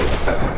Uh...